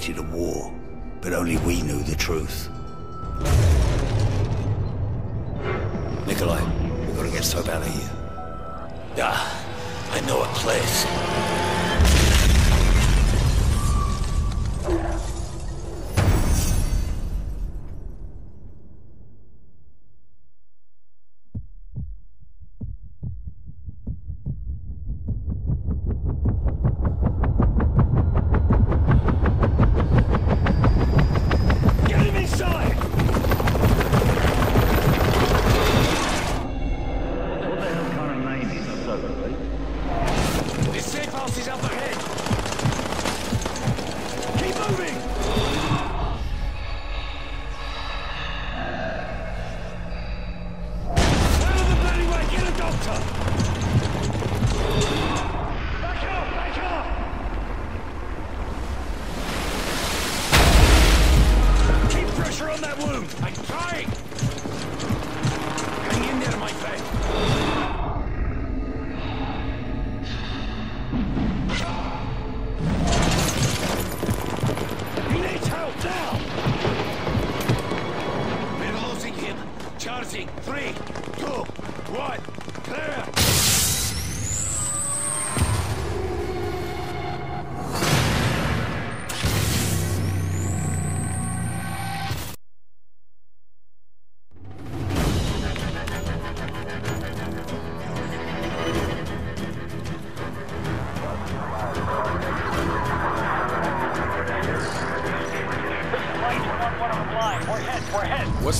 Created a war, but only we knew the truth. Nikolai, we've gotta get Soap out of here. Ah, I know a place.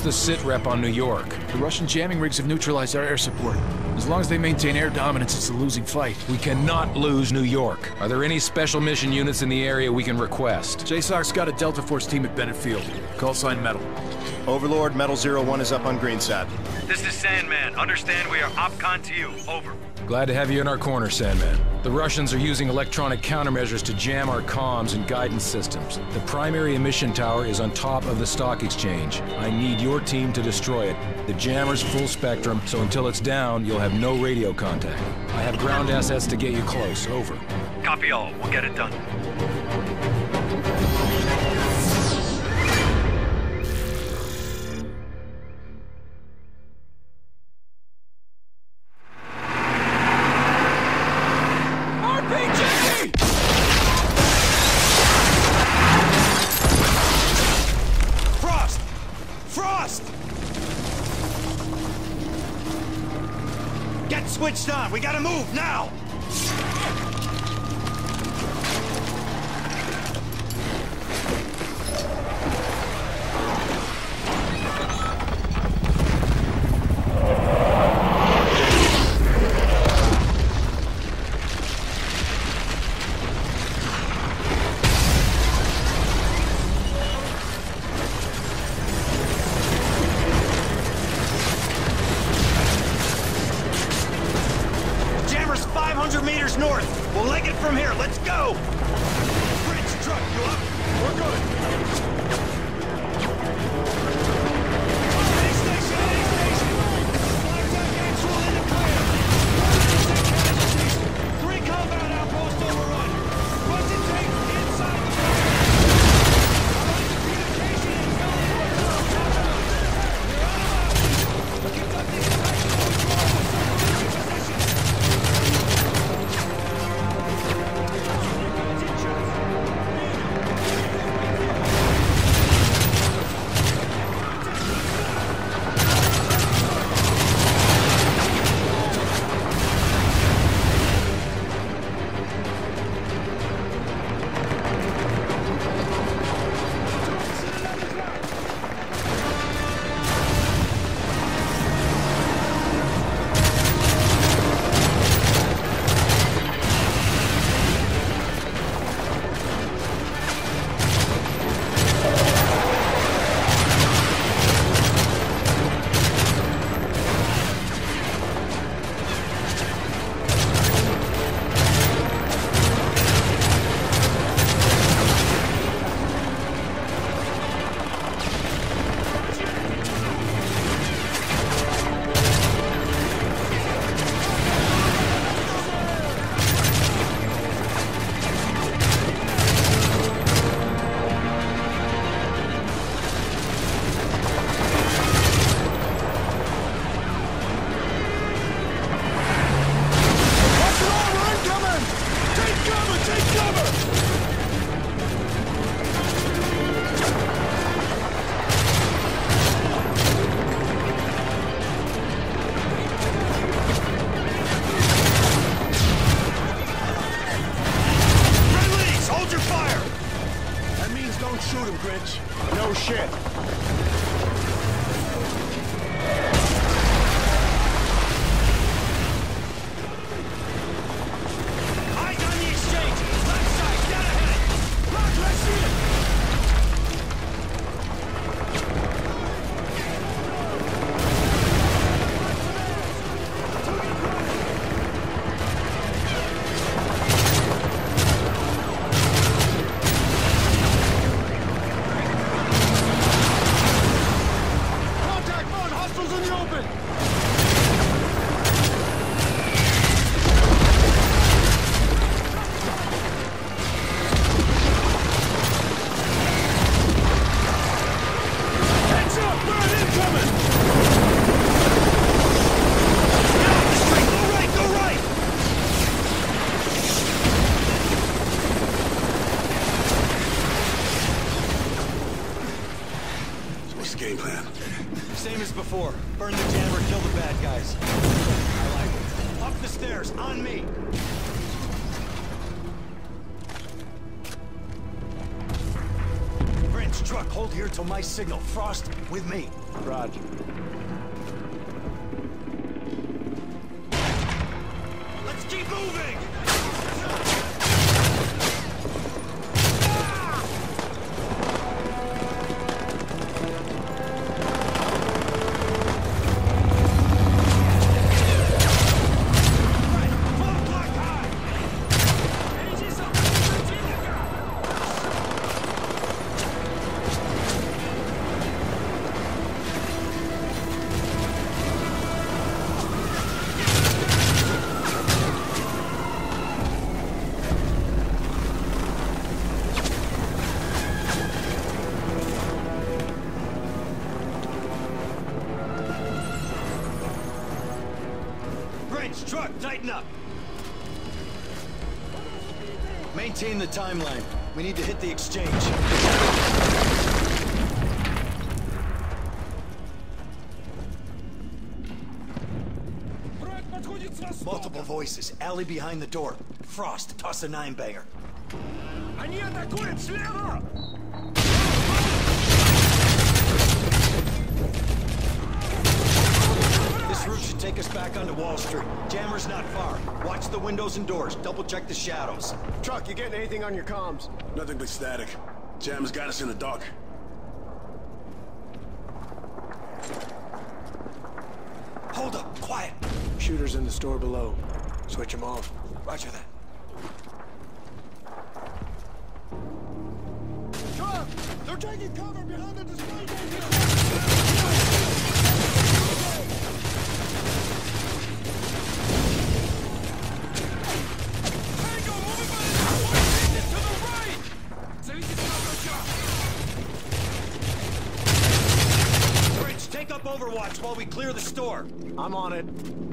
What's the sit rep on New York? The Russian jamming rigs have neutralized our air support. As long as they maintain air dominance, it's a losing fight. We cannot lose New York. Are there any special mission units in the area we can request? JSOC's got a Delta Force team at Bennett Field. Call sign Metal. Overlord, Metal Zero One is up on Greenside. This is Sandman. Understand we are OPCON to you. Over. Glad to have you in our corner, Sandman. The Russians are using electronic countermeasures to jam our comms and guidance systems. The primary emission tower is on top of the stock exchange. I need your team to destroy it. The jammer's full spectrum, so until it's down, you'll have no radio contact. I have ground assets to get you close. Over. Copy all. We'll get it done. We gotta move now! Shoot him, Grinch. No shit. My signal. Frost, with me. Roger. timeline. We need to hit the exchange. Multiple voices. Alley behind the door. Frost, toss a nine banger. Они атакуют слева! Take us back onto Wall Street. Jammer's not far. Watch the windows and doors. Double check the shadows. Truck, you getting anything on your comms? Nothing but static. Jam's got us in the dark. Hold up, quiet. Shooters in the store below. Switch them off. Roger that. Truck! They're taking cover behind the display clear the store. I'm on it.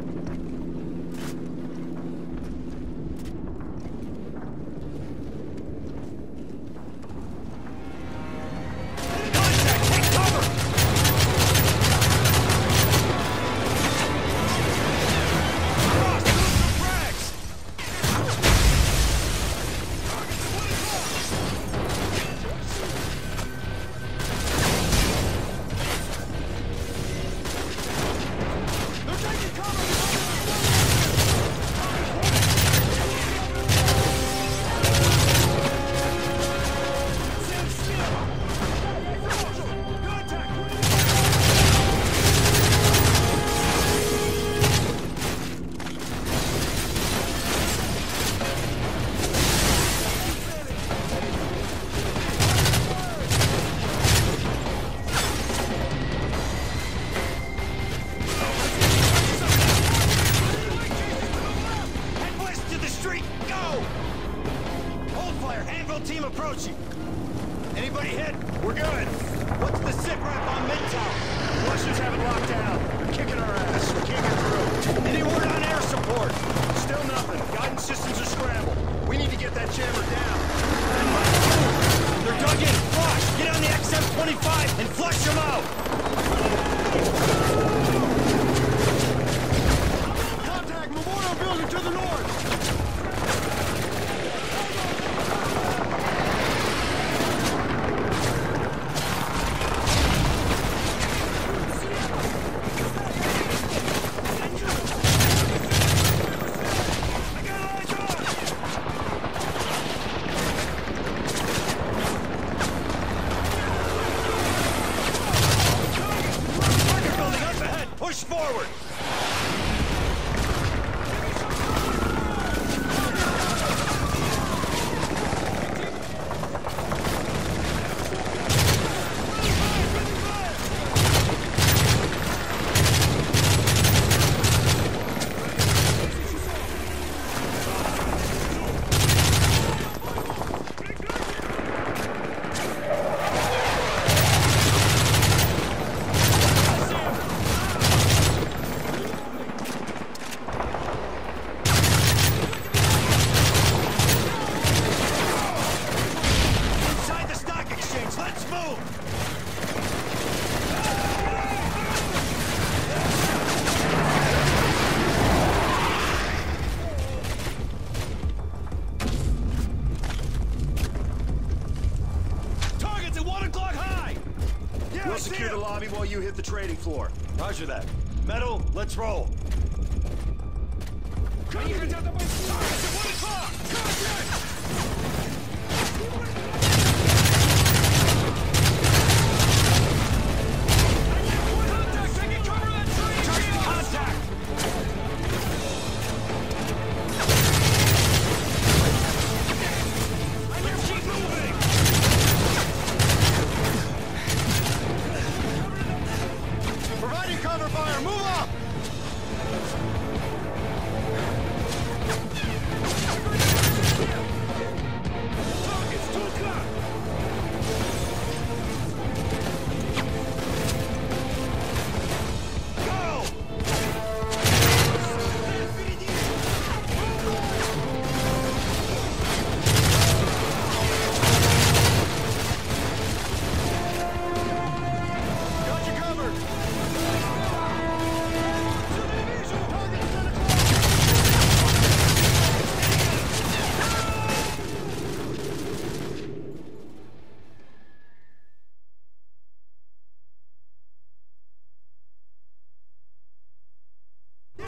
Forward! waiting for. Roger that. Metal, let's roll.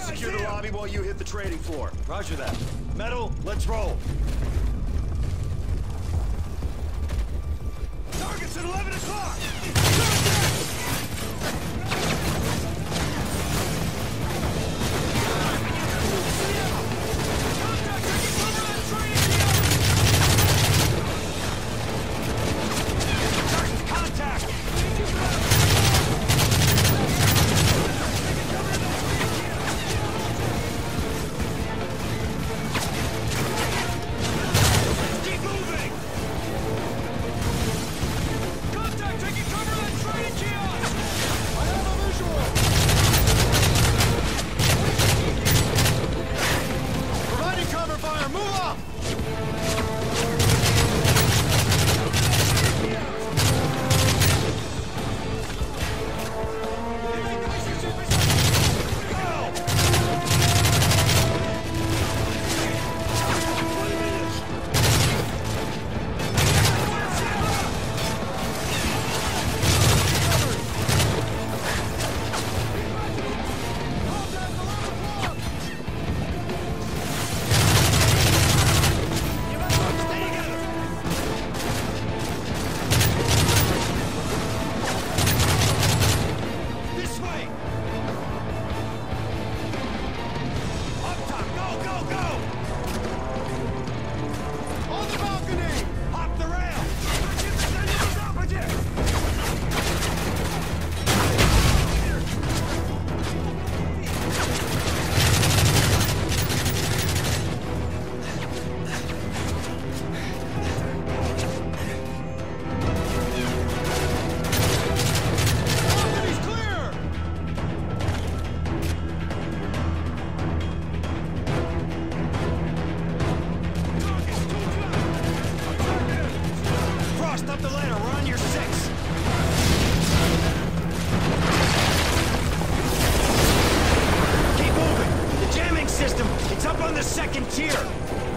secure the lobby while you hit the trading floor. Roger that. Metal, let's roll. Target's at 11 o'clock! here.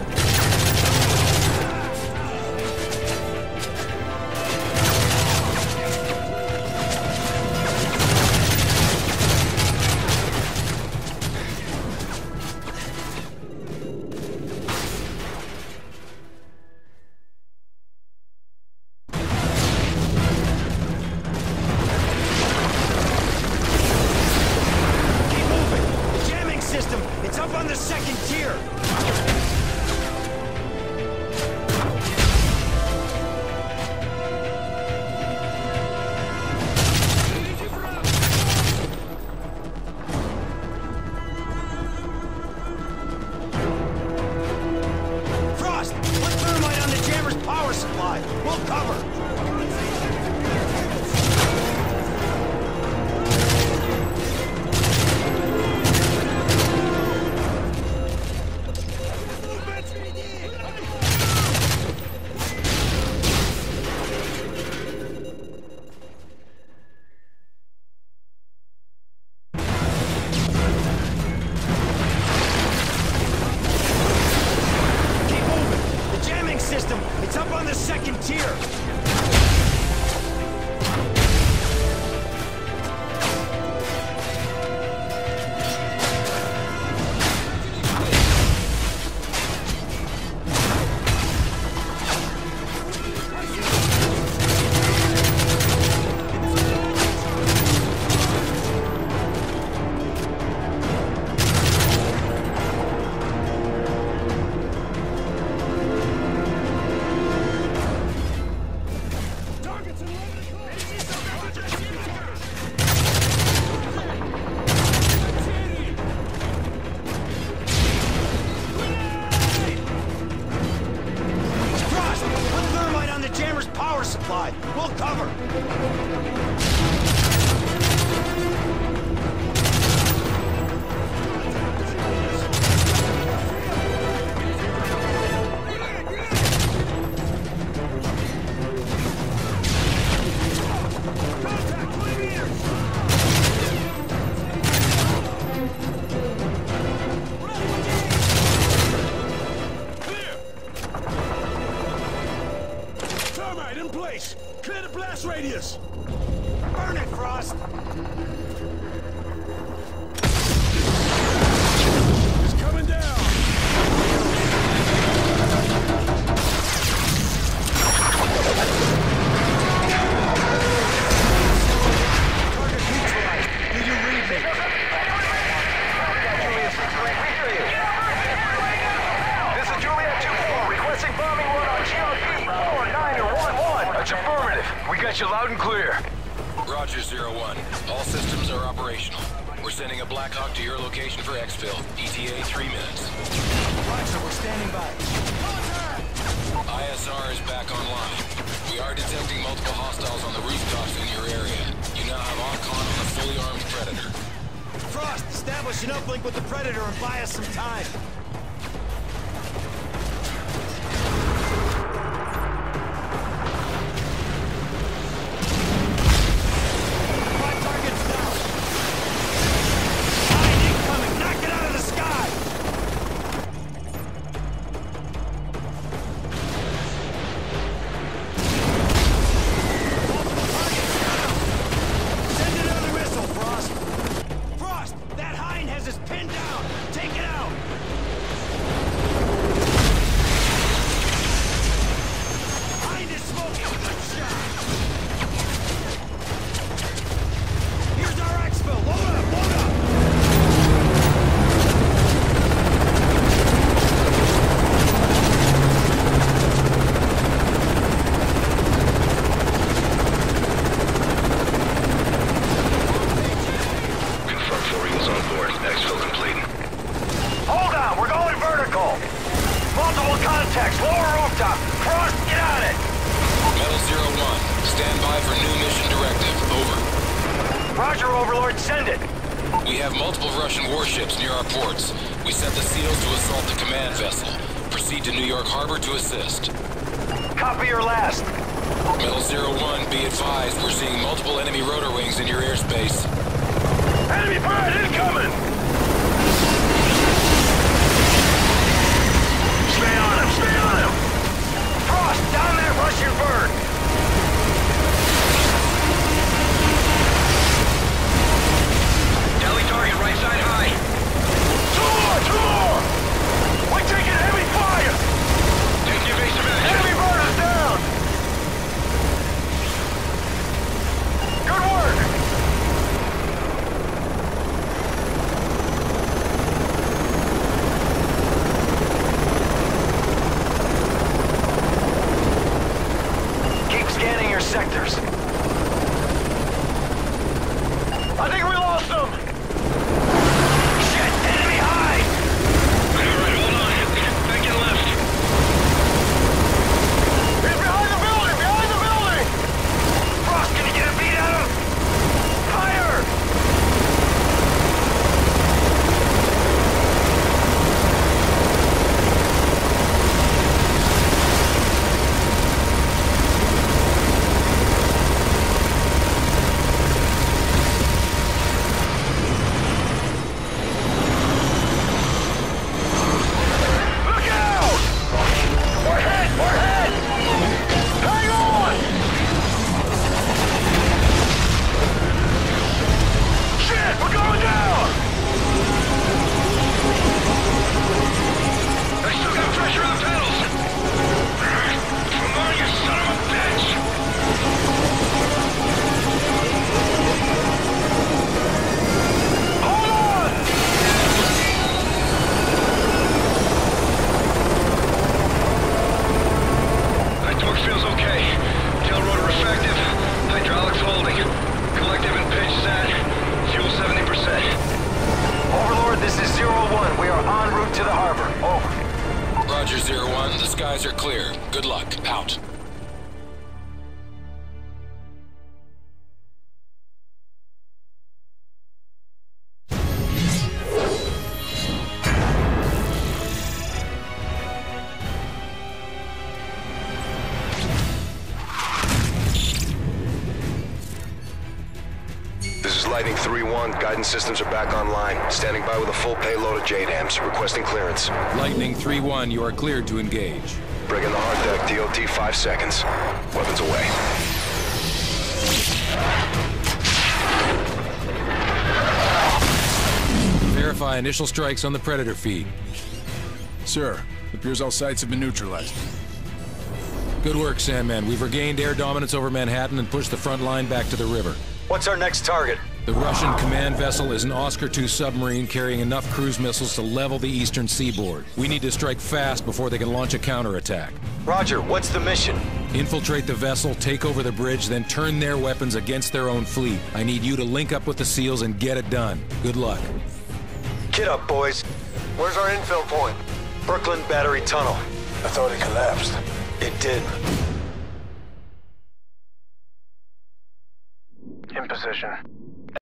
Affirmative. We got you loud and clear. Roger, Zero One. All systems are operational. We're sending a Blackhawk to your location for exfil. ETA three minutes. Roger, we're standing by. ISR is back online. We are detecting multiple hostiles on the rooftops in your area. You now have Archon on a fully armed Predator. Frost, establish an uplink with the Predator and buy us some time. For new mission directive. Over. Roger, Overlord, send it. We have multiple Russian warships near our ports. We set the SEALs to assault the command vessel. Proceed to New York Harbor to assist. Copy your last. Metal Zero One, be advised, we're seeing multiple enemy rotor wings in your airspace. Enemy bird incoming! Stay on him, stay on him! Frost, down that Russian bird! Side high. Are clear. Good luck. Out. This is Lightning 3-1. Guidance systems are back online. Standing by with a full payload of JDAMs. Requesting clearance. Lightning 3-1, you are cleared to engage. Bring in the hard deck. DOT five seconds. Weapons away. Verify initial strikes on the Predator feed. Sir, appears all sites have been neutralized. Good work, Sandman. We've regained air dominance over Manhattan and pushed the front line back to the river. What's our next target? The Russian command vessel is an Oscar II submarine carrying enough cruise missiles to level the eastern seaboard. We need to strike fast before they can launch a counterattack. Roger, what's the mission? Infiltrate the vessel, take over the bridge, then turn their weapons against their own fleet. I need you to link up with the SEALs and get it done. Good luck. Get up, boys. Where's our infill point? Brooklyn Battery Tunnel. I thought it collapsed. It did. In position.